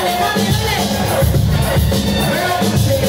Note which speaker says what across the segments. Speaker 1: Dale, dale, dale.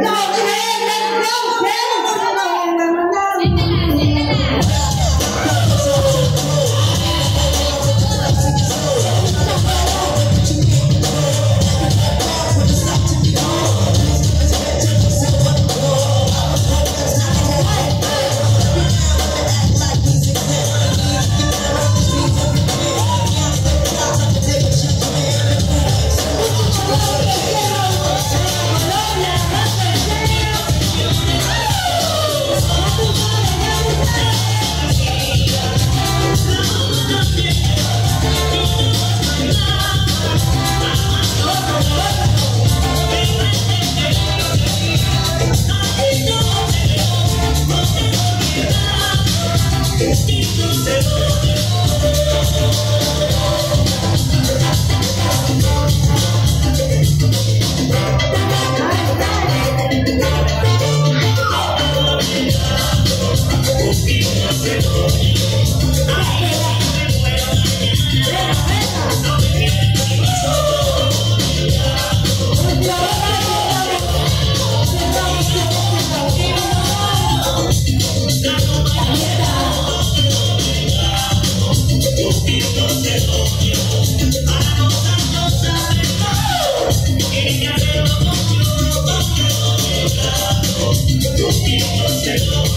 Speaker 1: No, no, no,
Speaker 2: no, go. Thank you.